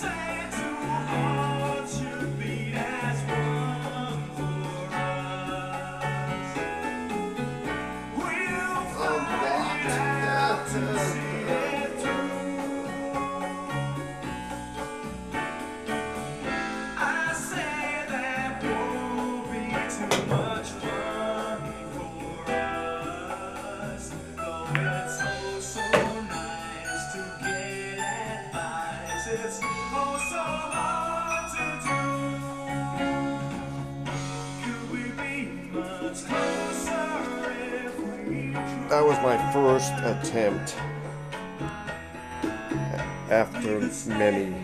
It's That was my first attempt after many